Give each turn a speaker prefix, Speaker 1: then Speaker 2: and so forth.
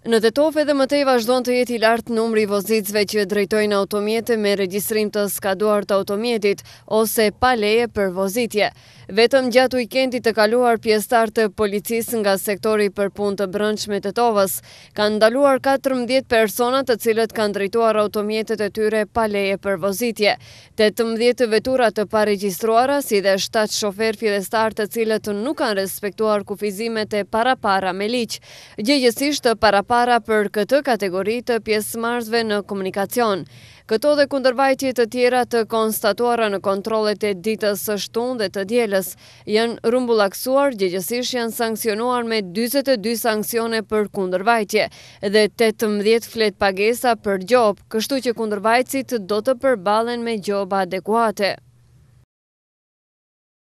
Speaker 1: Në Tetovë edhe më tej vazhdon të jetë i lartë numri i vozitësve që drejtojnë automjete me regjistrim të skaduar të automjetit ose pa leje për vozitje. Vetëm gjatë uikendit të kaluar pjesëtarë të policisë nga sektori për punë të brendshme të Tetovës kanë ndaluar katërmbëdhjetë persona të cilët kanë drejtuar automjetet e tyre pa leje për vozitje, Tetëmbëdhjetë vetura të paregjistruara, si dhe shtatë shoferë fillestarë të cilët nuk kanë respektuar kufizimet e parapara me ligj. Gjegjësisht të parapara për këtë kategori të pjesëmarrësve në komunikacion. Këto dhe kundërvajtje të tjera të konstatuara në kontrollet e ditës së shtunë dhe të dielës, Janë rrumbullakësuar, gjegjësisht janë sanksionuar me dyzet e dy sanksione për kundërvajtje dhe tetëmbëdhjetë fletëpagesa për gjobë, kështu që kundërvajtësit do të përballen me gjoba adekuate.